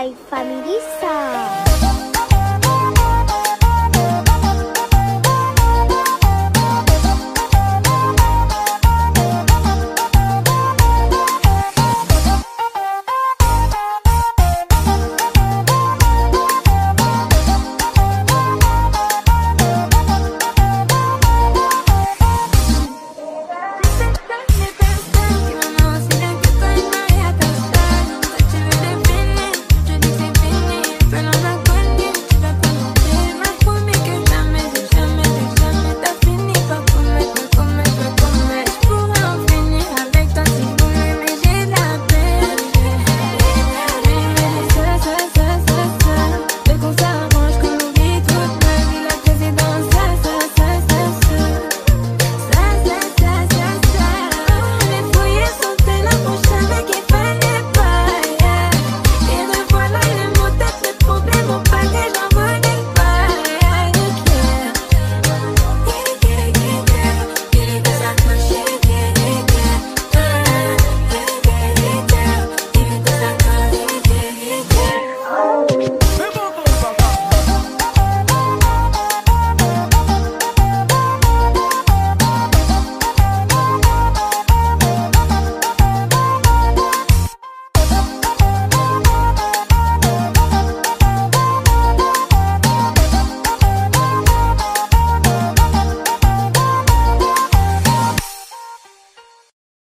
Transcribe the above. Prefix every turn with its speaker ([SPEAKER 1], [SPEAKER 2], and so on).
[SPEAKER 1] by